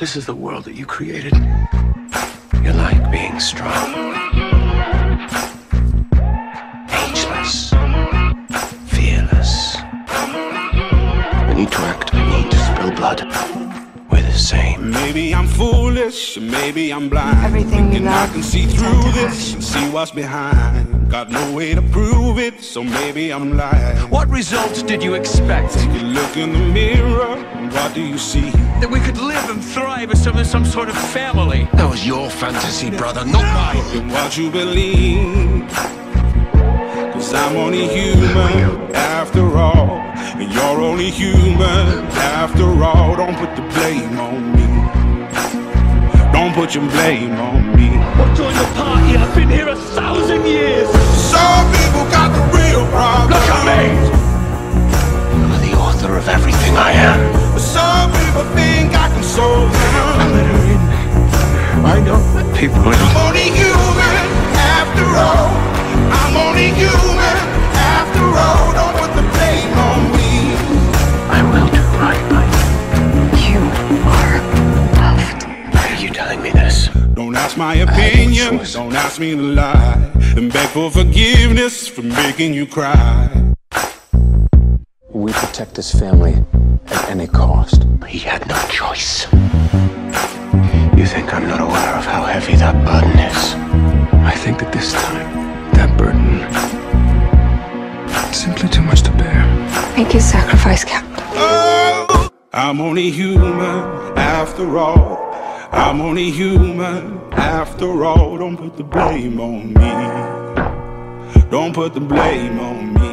This is the world that you created. You like being strong. Ageless. Fearless. We need to act. We need to spill blood. We're the same. Maybe I'm foolish, maybe I'm blind. Everything we Thinking I love can see is through this and see what's behind. Got no way to prove it, so maybe I'm lying. What results did you expect? You look in the mirror, and what do you see? That we could live and thrive as some, some sort of family. That was your fantasy, brother, not mine. In what you believe. Cause I'm only human after all. And you're only human after all. Don't put the blame on me. Don't put your blame on me. Well, join the party. I've been here a thousand Some think I can solve them. Let her in. I know that people will. I'm only human after all. I'm only human after all. Don't put the blame on me. I will do right by you. You are loved. Why are you telling me this? Don't ask my opinion. Don't ask me to lie. And beg for forgiveness for making you cry. We protect his family at any cost. He had no choice. You think I'm not aware of how heavy that burden is? I think that this time, that burden is simply too much to bear. Make his sacrifice count. Oh, I'm only human after all. I'm only human after all. Don't put the blame on me. Don't put the blame on me.